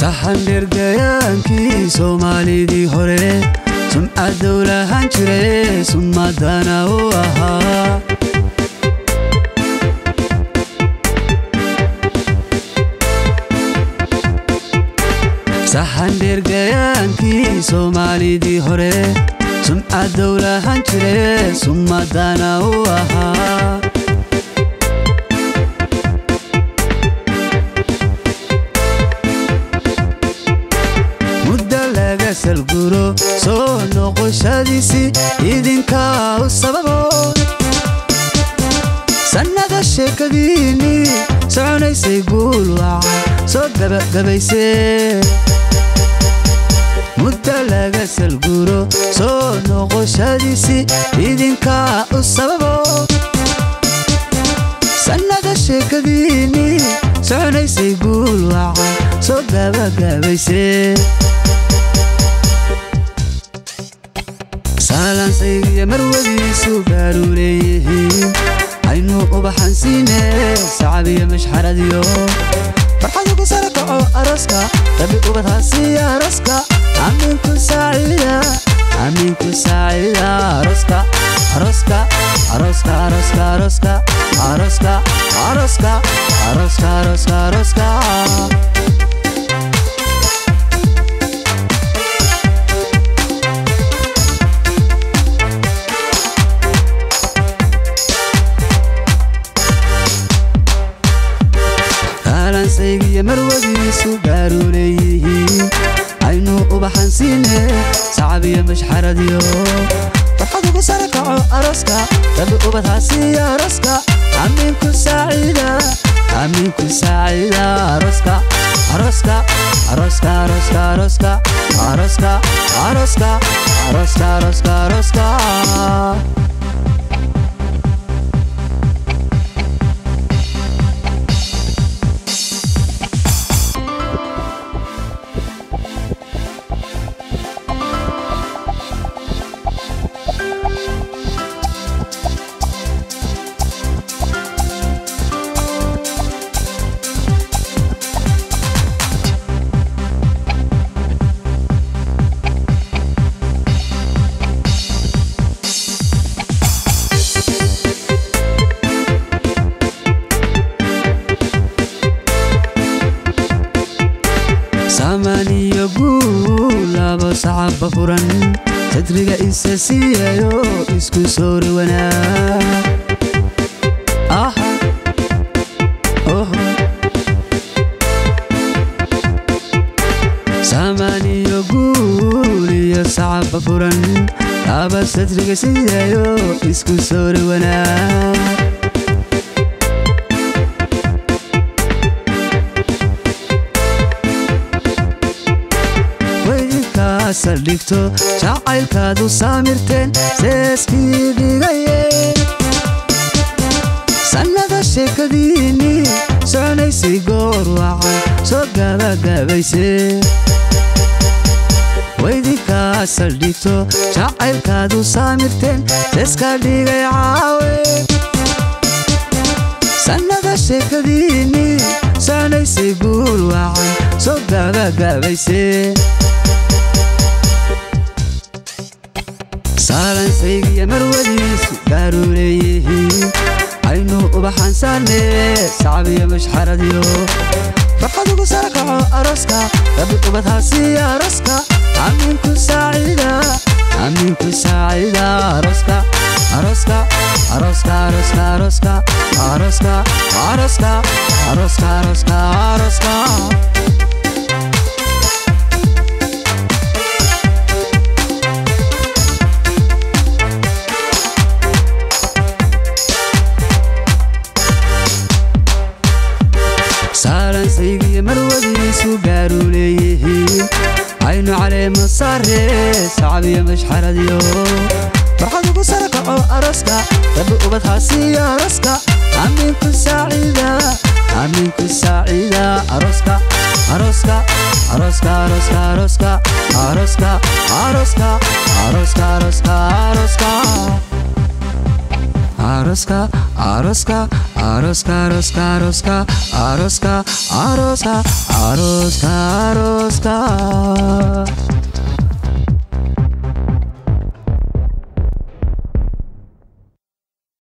saxandheer dagaankii soomaalidii hore sumcadow lahaan jire summadana u ahaa saxandheer dagaankii soomaalidii hore sumcadow lahaan jire summadana u ahaa هسل قرو سو نقوش هديسي إذن كاو السببو سنة دشي كبيني سعوني سيقول وعا سو قبق قبيسي مدلا هسل قرو سو نقوش هديسي إذن كاو السببو سنة دشي كبيني سعوني سيقول وعا سو قبق قبيسي سالان سيدي مروزي سوفارو ليه عينو قبحان سيني سعبي مش حرديو فرحاتو كسارك أو عرسك طبي قبطها سيا عرسك عمين كساعدة عمين كساعدة عرسك عرسك عرسك عرسك عرسك عرسك عرسك عرسك عرسك عرسك عرسك عرسك ubaxan siine sacabiyo mashxaradiyo farxadu ku sara kaco araska rabi ubadhaasiya araska amiinku saacida amiinku saacida araska araska araska araska araska araska araska araska ماني يقول أبا صعب فرن تدري إساسية يو إسكو سور وأنا. آه أوه. ساماني يقول يا صعب فرن أبا تدري إساسية يو إسكو سوري وأنا. Wanaag saldhigto jacaylkaadu saamirteen seeskii dhigaye sannada sheekadiinnii soconaysay goor wacan soo gabagabaysee weydinkaa saldhigto jacaylkaadu saamirteen seeskaa dhigay caawe sannada sheekadiinnii soconaysay guul wacan soo gabagabaysee saalansaygiyo marwadiisu gaaruu leeyihiin aynuu ubaxan saarne sacabiyo mashxaradiyo farxadu ku sara kaco araska rabi ubadhaasiya araska amiinku saacida amiinku saacida araska araska araska araska araska araska araska araska araska سيدي مروزي سوكارو ليه عين علي مصاري صعبي مش حرديو فرحت بسرك أو ارسكا تبو بتحسي يا رسكا امين كل سعيدة امين كل سعيدة ارسكا ارسكا ارسكا ارسكا ارسكا ارسكا ارسكا ارسكا ارسكا ارسكا ارسكا ارسكا アロスカロスカロスカアロスカアロスカアロスカアロスカ